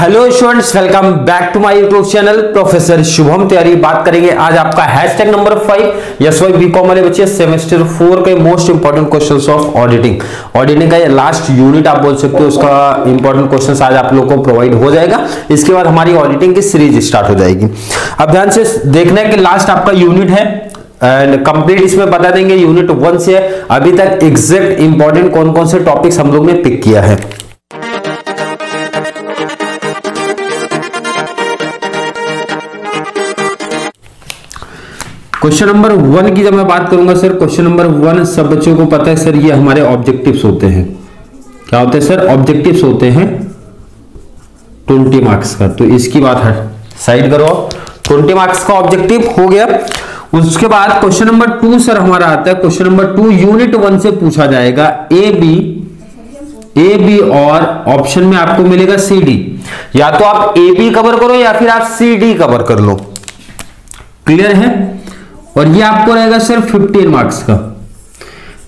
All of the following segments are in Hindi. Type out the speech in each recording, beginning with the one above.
Hello students welcome back to my YouTube channel professor Shubham तैयारी बात करेंगे आज आपका hashtag number five S Y BCom वाले बच्चे सेमेस्टर फोर के most important questions of auditing auditing का ये लास्ट यूनिट आप बोल सकते हो, उसका इंपॉर्टेंट क्वेश्चन आज आप लोगों को प्रोवाइड हो जाएगा। इसके बाद हमारी ऑडिटिंग की सीरीज़ स्टार्ट हो जाएगी। अब ध्यान से देखना है कि लास्ट आपका यूनिट है एंड कंप्लीट इसमें बता देंगे यूनिट वन से अभी तक एग्जैक्ट इंपॉर्टेंट कौन कौन से टॉपिक्स हम लोग ने पिक किया है। क्वेश्चन नंबर वन की जब मैं बात करूँगा सर क्वेश्चन नंबर वन सब बच्चों को पता है सर ये हमारे ऑब्जेक्टिव्स होते हैं। क्या होते हैं सर ऑब्जेक्टिव्स होते हैं ट्वेंटी मार्क्स का। तो इसकी बात है साइड करो ट्वेंटी मार्क्स का ऑब्जेक्टिव हो गया। उसके बाद क्वेश्चन नंबर टू सर हमारा आता है। Question number two unit one से पूछा जाएगा। ए बी ए बी और ऑप्शन में आपको मिलेगा सी डी या तो आप ए बी कवर करो या फिर आप सी डी कवर कर लो। क्लियर है? और ये आपको रहेगा सर 15 मार्क्स का।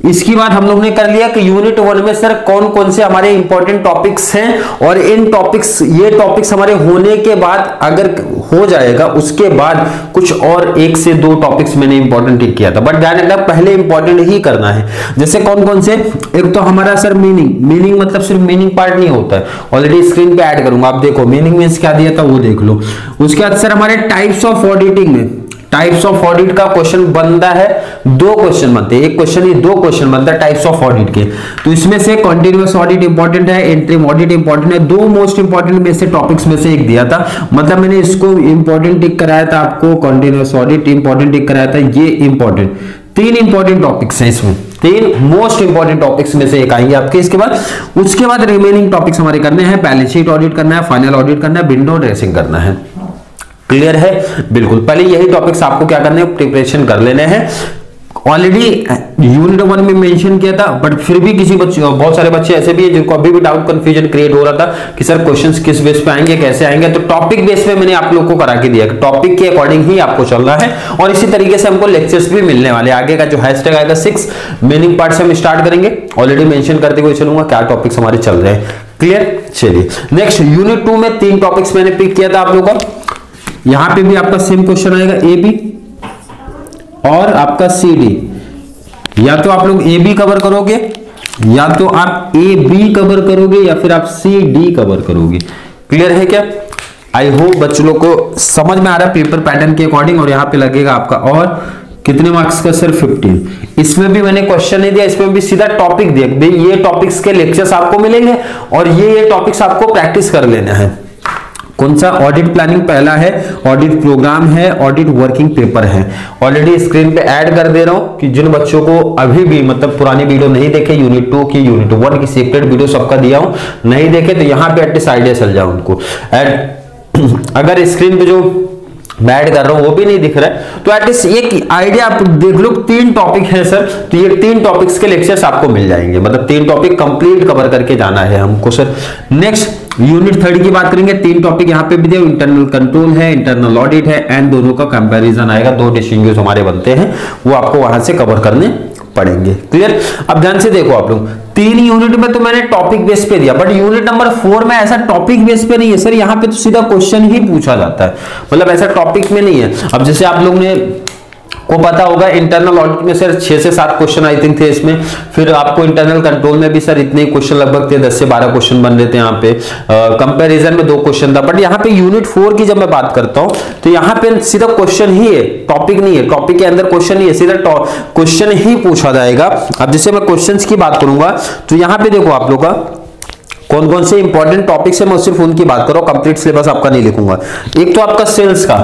इसकी बात हम लोग ने कर लिया कि यूनिट वन में सर कौन कौन से हमारे इंपॉर्टेंट टॉपिक्स हैं और इन टॉपिक्स ये टॉपिक्स हमारे होने के बाद अगर हो जाएगा, उसके बाद कुछ और एक से दो टॉपिक्स मैंने इंपॉर्टेंट टिक किया था। बट ध्यान रखना, पहले इंपॉर्टेंट ही करना है। जैसे कौन कौन से? एक तो हमारा सर मीनिंग मीनिंग मतलब सिर्फ़ मीनिंग पार्ट नहीं होता है। ऑलरेडी स्क्रीन पे ऐड करूँगा। आप देखो मीनिंग मीन्स क्या दिया था, वो देख लो। उसके बाद सर हमारे टाइप्स ऑफ़ ऑडिटिंग में। टाइप्स ऑफ़ ऑडिट का क्वेश्चन बनता है, दो क्वेश्चन बनते हैं। एक क्वेश्चन ही दो क्वेश्चन बनता है टाइप्स ऑफ़ ऑडिट के। तो इसमें से कॉन्टिन्यूस ऑडिट इंपॉर्टेंट है इंटरिम ऑडिट इंपॉर्टेंट है। दो मोस्ट इंपॉर्टेंट में से टॉपिक्स में से एक दिया था। मतलब मैंने इसको इंपॉर्टेंट टिक कराया था आपको कॉन्टिन्यूस ऑडिट इंपॉर्टेंट टिक कराया था, ये इंपॉर्टेंट तीन इंपॉर्टेंट टॉपिक्स हैं इसमें। तीन मोस्ट इंपॉर्टेंट टॉपिक्स में से एक आएँगे आपके। इसके बाद, उसके बाद रिमेनिंग टॉपिक्स हमारे करने हैं। बैलेंस शीट ऑडिट करना है फाइनल ऑडिट करना है विंडो ड्रेसिंग करना है। क्लियर है? बिल्कुल। पहले यही टॉपिक्स आपको क्या करने हैं? प्रिपरेशन कर लेने हैं। ऑलरेडी यूनिट वन में मेंशन किया था बट फिर भी किसी बच्चे, बहुत सारे बच्चे ऐसे भी हैं जिनको अभी भी डाउट कंफ्यूजन क्रिएट हो रहा था कि सर क्वेश्चंस किस बेस पे आएँगे, कैसे आएँगे। तो टॉपिक बेस पे मैंने आप लोग को करा के दिया टॉपिक के अकॉर्डिंग ही आपको चलना है। और इसी तरीके से हमको लेक्चर्स भी मिलने वाले आगे का जो हैशटैग आएगा सिक्स मीनिंग पार्ट से हम स्टार्ट करेंगे। ऑलरेडी मेंशन करते हुए चलूँगा, क्या टॉपिक्स हमारे चल रहे हैं। क्लियर चलिए। नेक्स्ट यूनिट टू में तीन टॉपिक्स मैंने पिक किया था आप लोग का। यहाँ पे भी आपका सेम क्वेश्चन आएगा ए बी और आपका सी डी या तो आप लोग ए बी कवर करोगे, या तो आप ए बी कवर करोगे, या फिर आप सी डी कवर करोगे. क्लियर है क्या? आई होप बच्चों को समझ में आ रहा है पेपर पैटर्न के अकॉर्डिंग और यहाँ पे लगेगा आपका, और कितने मार्क्स का सर 15 इसमें भी मैंने क्वेश्चन नहीं दिया, इसमें भी सीधा टॉपिक दिया. ये टॉपिक्स के लेक्चर्स आपको मिलेंगे, और ये ये टॉपिक्स आपको प्रैक्टिस कर लेना है. कौन सा ऑडिट प्लानिंग पहला है? ऑडिट प्रोग्राम है ऑडिट वर्किंग पेपर है। ऑलरेडी स्क्रीन पे ऐड कर दे रहा हूँ कि जिन बच्चों को अभी भी मतलब पुरानी वीडियो नहीं देखे यूनिट टू की यूनिट वन की सेपरेट वीडियो सबका दिया हूँ, नहीं देखे तो यहाँ पे एटलीस्ट आइडिया चल जाओ उनको। एंड अगर स्क्रीन पे जो ऐड कर रहा हूँ, वो भी नहीं दिख रहा है तो एटलीस्ट एक आइडिया आप देख लो, तीन टॉपिक है सर तो ये तीन टॉपिक्स के लेक्चर्स आपको मिल जाएँगे। मतलब तीन टॉपिक कंप्लीट कवर करके जाना है हमको सर नेक्स्ट यूनिट थर्ड की बात करेंगे, तीन टॉपिक यहाँ पे भी इंटरनल कंट्रोल है इंटरनल ऑडिट है एंड दोनों का कंपैरिजन आएगा, दो डिस्टिंग हमारे बनते हैं, वो आपको वहाँ से कवर करने पड़ेंगे। क्लियर अब ध्यान से देखो आप लोग, तीन यूनिट में तो मैंने टॉपिक बेस पे दिया बट यूनिट नंबर फोर में ऐसा टॉपिक बेस पे नहीं है सर यहाँ पे तो सीधा क्वेश्चन ही पूछा जाता है। मतलब ऐसा टॉपिक में नहीं है। अब जैसे आप लोग ने को पता होगा इंटरनल ऑडिट में सर छह से सात क्वेश्चन आई थिंक थे इसमें। फिर आपको इंटरनल कंट्रोल में भी सर इतने क्वेश्चन लगभग थे, दस से बारह क्वेश्चन बन रहे थे यहाँ पे। कंपैरिजन में दो क्वेश्चन था। बट यहाँ पे यूनिट फोर की जब मैं बात करता हूँ तो यहाँ पे सीधा क्वेश्चन ही है टॉपिक नहीं है। टॉपिक के अंदर क्वेश्चन नहीं है, सीधा क्वेश्चन ही पूछा जाएगा। अब जैसे मैं क्वेश्चन की बात करूँगा तो यहाँ पे देखो आप लोग का कौन कौन से इंपॉर्टेंट टॉपिक्स है, मैं सिर्फ़ उनकी बात करो कंप्लीट सिलेबस आपका नहीं लिखूँगा। एक तो आपका सेल्स का।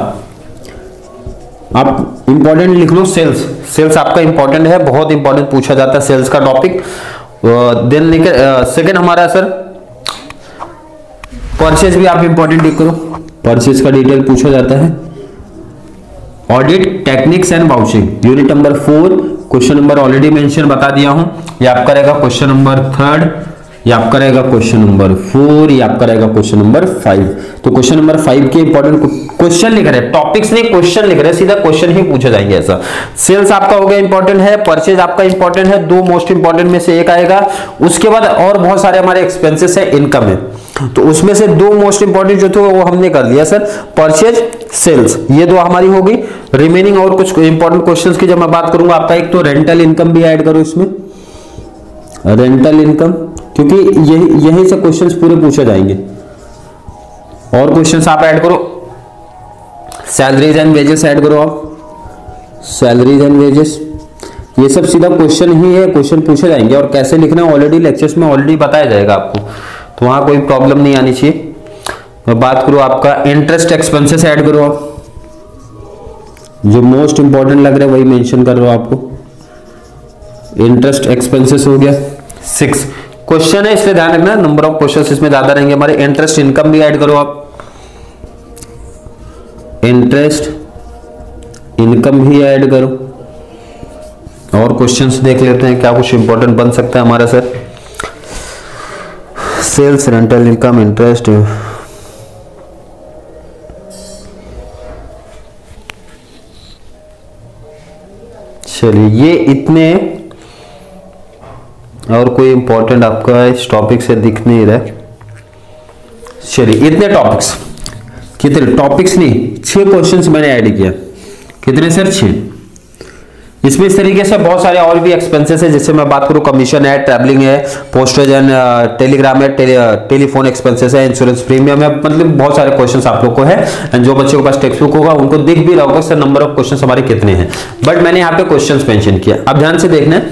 आप इंपॉर्टेंट लिख लो सेल्स सेल्स आपका इंपॉर्टेंट है, बहुत इंपॉर्टेंट पूछा जाता है सेल्स का टॉपिक देन सेकंड हमारा सर परचेज भी आप इंपॉर्टेंट लिख करो परचेज का डिटेल पूछा जाता है. Audit techniques and vouching unit number four question number already mention बता दिया हूँ. ये आपका रहेगा क्वेश्चन नंबर थर्ड ये आपका रहेगा क्वेश्चन नंबर फोर ये आपका रहेगा क्वेश्चन नंबर फाइव। तो क्वेश्चन नंबर फाइव के इंपॉर्टेंट क्वेश्चन लिख रहे हैं। टॉपिक्स नहीं क्वेश्चन लिख रहे हैं। सीधा क्वेश्चन ही पूछे जाएँगे ऐसा। सेल्स आपका हो गया इंपॉर्टेंट है परचेज आपका इंपॉर्टेंट है, दो मोस्ट इंपॉर्टेंट में से एक आएगा। उसके बाद और बहुत सारे हमारे एक्सपेंसेस है इनकम है। तो उसमें से दो मोस्ट इंपॉर्टेंट जो थे, वो हमने कर लिया सर परचेज सेल्स ये दो हमारी होगी। रिमेनिंग और कुछ इंपॉर्टेंट क्वेश्चंस की जब मैं बात करूँगा, आपका एक तो रेंटल इनकम भी ऐड करो इसमें। रेंटल इनकम क्योंकि यही यही से क्वेश्चंस पूरे पूछे जाएँगे। और क्वेश्चंस आप ऐड करो। सैलरीज एंड वेजेस ऐड करो आप। सैलरीज एंड वेजेस ये सब सीधा क्वेश्चन ही है क्वेश्चन पूछे जाएँगे। और कैसे लिखना ऑलरेडी लेक्चर्स में ऑलरेडी बताया जाएगा आपको। तो वहाँ कोई प्रॉब्लम नहीं आनी चाहिए। मैं बात करूँ आपका इंटरेस्ट एक्सपेंसेस ऐड करो आप। जो मोस्ट इंपॉर्टेंट लग रहा है वही मेंशन कर रहा हूँ आपको। इंटरेस्ट एक्सपेंसेस हो गया। सिक्स क्वेश्चन है, इसलिए ध्यान रखना नंबर ऑफ़ क्वेश्चन इसमें ज़्यादा रहेंगे। हमारे इंटरेस्ट इनकम भी ऐड करो आप। इंटरेस्ट इनकम भी ऐड करो। और क्वेश्चंस देख लेते हैं, क्या कुछ इंपॉर्टेंट बन सकता है हमारा sir sales rental income interest चलिए, ये इतने और कोई इंपॉर्टेंट आपका इस टॉपिक से दिख नहीं रहा चलिए इतने टॉपिक्स कितने टॉपिक्स नहीं छह क्वेश्चंस मैंने ऐड किया। कितने सर छह। इसमें इस तरीके से बहुत सारे और भी एक्सपेंसेस है जैसे मैं बात करूँ कमीशन है ट्रैवलिंग है पोस्टेज एंड टेलीग्राम है टेली, टेलीफोन एक्सपेंसेस है इंश्योरेंस प्रीमियम है मतलब बहुत सारे क्वेश्चंस आप लोग को है। एंड जो बच्चों के पास टेक्स्ट बुक होगा उनको दिख भी रहा होगा सर नंबर ऑफ़ क्वेश्चन हमारे कितने हैं। बट मैंने यहाँ पे क्वेश्चन मेंशन किया। अब ध्यान से देखना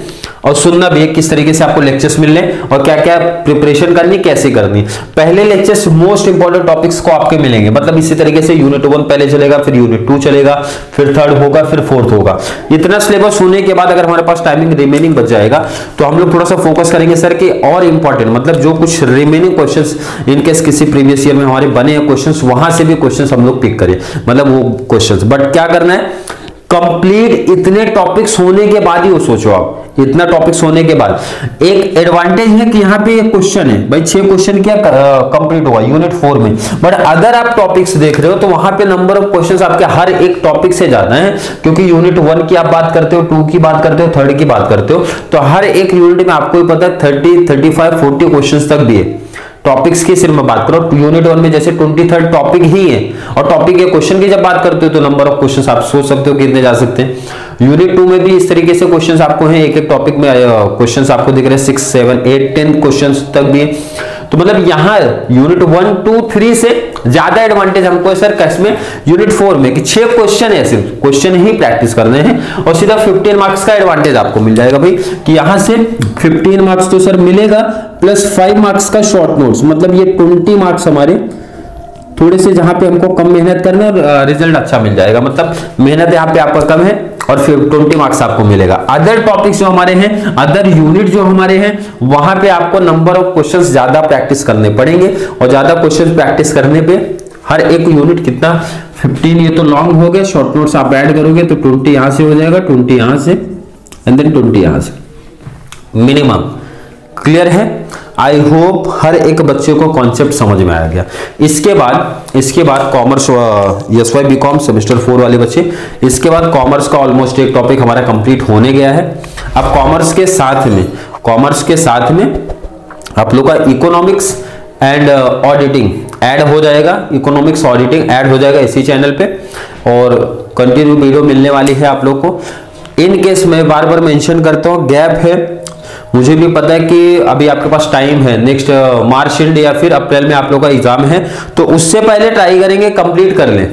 और सुनना भी है किस तरीके से आपको लेक्चर्स मिलने और क्या क्या प्रिपरेशन करनी कैसे करनी पहले लेक्चर्स मोस्ट इंपॉर्टेंट टॉपिक्स को आपके मिलेंगे। मतलब इसी तरीके से यूनिट वन पहले चलेगा, फिर यूनिट टू चलेगा, फिर थर्ड होगा, फिर फोर्थ होगा। इतना सिलेबस होने के बाद अगर हमारे पास टाइमिंग रिमेनिंग बच जाएगा तो हम लोग थोड़ा सा फोकस करेंगे सर कि और इंपॉर्टेंट मतलब जो कुछ रिमेनिंग क्वेश्चन इनकेस किसी प्रीवियस ईयर में हमारे बने हैं क्वेश्चन वहाँ से भी क्वेश्चन हम लोग पिक करें। मतलब वो क्वेश्चन बट क्या करना है? कंप्लीट इतने टॉपिक्स होने के बाद ही वो सोचो आप। इतना टॉपिक्स होने के बाद। एक एडवांटेज है कि यहाँ पे एक क्वेश्चन है। भाई, छह क्वेश्चन क्या कंप्लीट हुआ यूनिट फोर में। बट अगर आप टॉपिक्स देख रहे हो तो वहाँ पे नंबर ऑफ़ क्वेश्चंस आपके हर एक टॉपिक से ज़्यादा है। क्योंकि यूनिट वन की आप बात करते हो टू की बात करते हो थर्ड की बात करते हो तो हर एक यूनिट में आपको पता है thirty thirty five forty question तक दिए टॉपिक्स की सिर्फ़ मैं बात करूँ यूनिट वन में जैसे ट्वेंटी थर्ड टॉपिक ही है, और टॉपिक के क्वेश्चन की जब बात करते हो तो नंबर ऑफ़ क्वेश्चन आप सोच सकते हो कितने जा सकते हैं। यूनिट टू में भी इस तरीके से क्वेश्चन आपको हैं एक एक टॉपिक में क्वेश्चन आपको दिख रहे हैं six seven eight ten question तक भी तो मतलब यहाँ यूनिट वन टू थ्री से ज़्यादा एडवांटेज हमको है सर कैश में यूनिट फोर में कि छह क्वेश्चन है सिर्फ़। क्वेश्चन ही प्रैक्टिस करने हैं और सीधा 15 मार्क्स का एडवांटेज आपको मिल जाएगा भाई कि यहाँ से 15 मार्क्स तो सर मिलेगा प्लस फाइव मार्क्स का शॉर्ट नोट्स मतलब ये 20 मार्क्स हमारे थोड़े से जहाँ पे हमको कम मेहनत करना और रिज़ल्ट अच्छा मिल जाएगा। मतलब मेहनत यहाँ पे आपका कम है और फिर ट्वेंटी मार्क्स आपको मिलेगा। अदर टॉपिक्स जो हमारे हैं अदर यूनिट जो हमारे हैं, वहाँ पे आपको नंबर ऑफ़ क्वेश्चन ज़्यादा प्रैक्टिस करने पड़ेंगे और ज़्यादा क्वेश्चन प्रैक्टिस करने पे हर एक यूनिट कितना? 15 ये तो लॉन्ग हो गया शॉर्ट नोट्स आप ऐड करोगे तो 20 यहाँ से हो जाएगा 20 यहाँ से एंड देन 20 यहाँ से। मिनिमम क्लियर है? आई होप हर एक बच्चे को कॉन्सेप्ट समझ में आ गया। इसके बाद इसके बाद commerce S Y BCom semester four वाले बच्चे, इसके बाद कॉमर्स का ऑलमोस्ट एक टॉपिक हमारा कंप्लीट होने गया है। अब कॉमर्स के साथ में कॉमर्स के साथ में आप लोग का इकोनॉमिक्स एंड ऑडिटिंग ऐड हो जाएगा। इकोनॉमिक्स ऑडिटिंग ऐड हो जाएगा इसी चैनल पे। और कंटिन्यू वीडियो मिलने वाली है आप लोग को। इन केस मैं बार बार मेंशन करता हूँ गैप है। मुझे भी पता है कि अभी आपके पास टाइम है। नेक्स्ट मार्च एंड या फिर अप्रैल में आप लोग का एग्ज़ाम है तो उससे पहले ट्राई करेंगे कंप्लीट कर लें।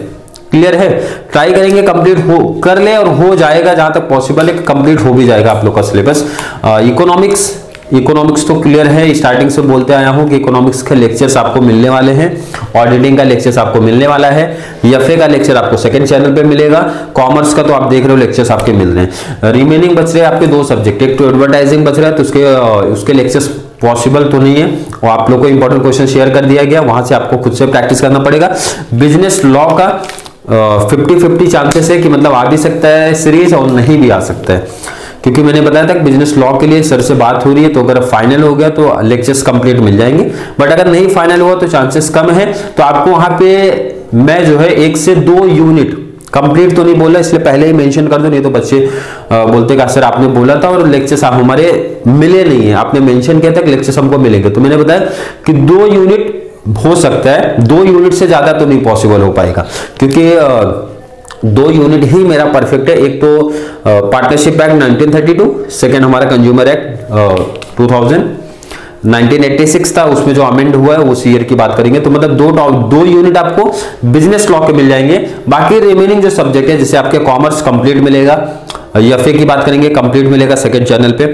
क्लियर है? ट्राई करेंगे कंप्लीट हो, कर ले और हो जाएगा जहाँ तक पॉसिबल है कंप्लीट हो भी जाएगा आप लोग का सिलेबस इकोनॉमिक्स इकोनॉमिक्स तो क्लियर है स्टार्टिंग से बोलते आया हूँ कि इकोनॉमिक्स के लेक्चर्स आपको मिलने वाले हैं ऑडिटिंग का लेक्चर्स आपको मिलने वाला है एफए का लेक्चर आपको सेकंड चैनल पे मिलेगा कॉमर्स का तो आप देख रहे हो लेक्चर्स आपके मिल रहे हैं। रिमेनिंग बच रहे हैं आपके दो सब्जेक्ट एक तो एडवर्टाइजिंग बच रहा है तो उसके उसके लेक्चर्स पॉसिबल तो नहीं है, और आप लोग को इंपॉर्टेंट क्वेश्चन शेयर कर दिया गया, वहाँ से आपको खुद से प्रैक्टिस करना पड़ेगा। बिज़नेस लॉ का फिफ्टी फिफ्टी चांसेस है कि मतलब आ भी सकता है सीरीज़ और नहीं भी आ सकता है। क्योंकि मैंने बताया था बिज़नेस लॉ के लिए सर से बात हो रही है तो अगर फाइनल हो गया तो लेक्चर्स कंप्लीट मिल जाएँगे। बट अगर नहीं फाइनल हुआ तो चांसेस कम है। तो आपको वहाँ पे मैं जो है एक से दो यूनिट कंप्लीट तो नहीं बोला, इसलिए पहले ही मेंशन कर दो, नहीं तो बच्चे बोलते कि सर, आपने बोला था और लेक्चर्स आप हमारे मिले नहीं है। आपने मेंशन किया था कि लेक्चर्स हमको मिलेंगे। तो मैंने बताया कि दो यूनिट हो सकता है, दो यूनिट से ज़्यादा तो नहीं पॉसिबल हो पाएगा। क्योंकि दो यूनिट ही मेरा परफेक्ट है। एक तो पार्टनरशिप एक्ट 1932 सेकेंड हमारा कंज्यूमर एक्ट 2000 1986 था, उसमें जो अमेंड हुआ है उस ईयर की बात करेंगे। तो मतलब दो दो यूनिट आपको बिज़नेस लॉ के मिल जाएँगे। बाकी रिमेनिंग जो सब्जेक्ट है, जैसे आपके कॉमर्स कंप्लीट मिलेगा एफ़ की बात करेंगे कंप्लीट मिलेगा सेकंड चैनल पे।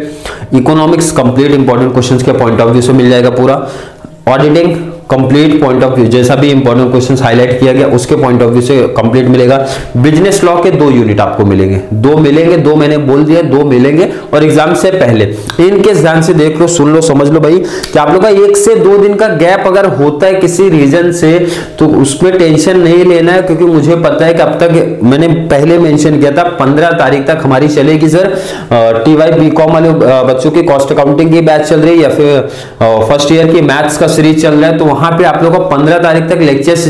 इकोनॉमिक्स कंप्लीट इंपॉर्टेंट क्वेश्चंस के पॉइंट ऑफ़ व्यू से मिल जाएगा पूरा। Auditing complete point of view जैसा भी इंपॉर्टेंट क्वेश्चन हाईलाइट किया गया, उसके पॉइंट ऑफ़ व्यू से कंप्लीट मिलेगा। बिज़नेस लॉ के दो यूनिट आपको मिलेंगे। दो मिलेंगे, दो मैंने बोल दिया, दो मिलेंगे। और एग्ज़ाम से पहले इनके ध्यान से देख लो, सुन लो, समझ लो भाई, कि आप लोग का एक से दो दिन का गैप अगर होता है किसी रीजन से तो उसमें टेंशन नहीं लेना है, क्योंकि मुझे पता है कि अब तक मैंने पहले मेंशन किया था, पंद्रह तारीख तक हमारी चलेगी sir T Y B com वाले बच्चों की कॉस्ट अकाउंटिंग की बैच चल रही है, या फिर फ़र्स्ट ईयर की मैथ्स का सीरीज़ चल रहा है तो वहाँ पे आप लोग को पंद्रह तारीख तक लेक्चर्स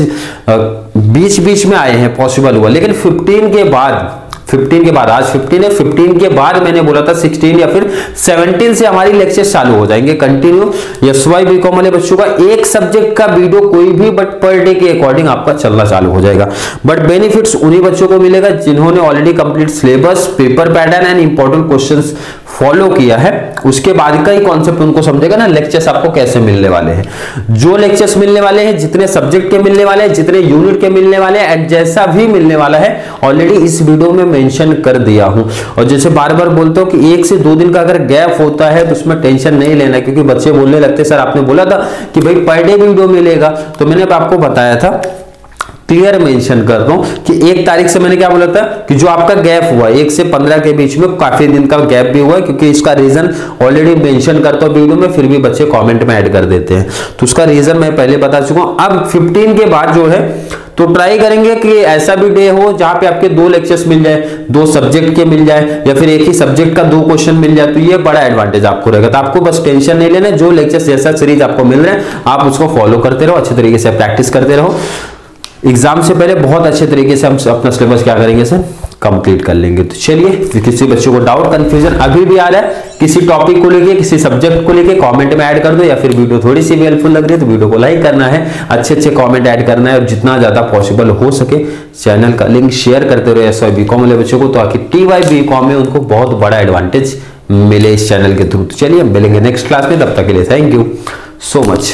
बीच बीच में आए हैं पॉसिबल हुआ। लेकिन फिफ्टीन के बाद 15 के बाद, आज 15 है 15 के बाद मैंने बोला था 16 या फिर 17 से हमारी लेक्चर चालू हो जाएँगे कंटिन्यू एस वाई बीकॉम वाले बच्चों का एक सब्जेक्ट का वीडियो कोई भी बट पर डे के अकॉर्डिंग आपका चलना चालू हो जाएगा। बट बेनिफिट्स उन्हीं बच्चों को मिलेगा जिन्होंने already complete syllabus paper pattern and important questions follow किया है, उसके बाद का ही कॉन्सेप्ट उनको समझेगा ना लेक्चर्स आपको कैसे मिलने वाले हैं। जो लेक्चर्स मिलने वाले हैं, जितने सब्जेक्ट के मिलने वाले हैं, जितने यूनिट के मिलने वाले हैं एंड जैसा भी मिलने वाला है ऑलरेडी इस वीडियो में मेंशन कर दिया हूँ। और जैसे बार बार बोलता हूँ कि एक से दो दिन का अगर गैप होता है तो उसमें टेंशन नहीं लेना, क्योंकि बच्चे बोलने लगते सर, आपने बोला था कि भाई पर डे वीडियो मिलेगा। तो मैंने आपको बताया था क्लियर मेंशन कर दो कि एक तारीख से मैंने क्या बोला था कि जो आपका गैप हुआ, एक से पंद्रह के बीच में काफ़ी दिन का गैप भी हुआ क्योंकि इसका रीजन ऑलरेडी मेंशन करता हूँ वीडियो में, फिर भी बच्चे कमेंट में ऐड कर देते हैं। तो उसका रीजन मैं पहले बता चुका हूँ। अब 15 के बाद जो है तो ट्राई करेंगे कि ऐसा भी डे हो जहाँ पे आपके दो लेक्चर्स मिल जाए, दो सब्जेक्ट के मिल जाए, या फिर एक ही सब्जेक्ट का दो क्वेश्चन मिल जाए तो ये बड़ा एडवांटेज आपको रहेगा। तो आपको बस टेंशन नहीं लेना, जो लेक्चर्स जैसा सीरीज़ आपको मिल रहे हैं, आप उसको फॉलो करते रहो, अच्छे तरीके से प्रैक्टिस करते रहो। एग्ज़ाम से पहले बहुत अच्छे तरीके से हम अपना सिलेबस क्या करेंगे सर? कंप्लीट कर लेंगे। तो चलिए किसी बच्चों को डाउट कंफ्यूजन अभी भी आ रहा है, किसी टॉपिक को लेके, किसी सब्जेक्ट को लेके कमेंट में ऐड कर दो या फिर वीडियो थोड़ी सी भी हेल्पफुल लग रही है तो वीडियो को लाइक करना है अच्छे अच्छे कमेंट ऐड करना है और जितना ज़्यादा पॉसिबल हो सके चैनल का लिंक शेयर करते रहो एस वाई वाले बच्चों को आखिर टी वाई बी कॉम में उनको बहुत बड़ा एडवांटेज मिले इस चैनल के थ्रू तो चलिए मिलेंगे नेक्स्ट क्लास में, तब तक के लिए थैंक यू सो मच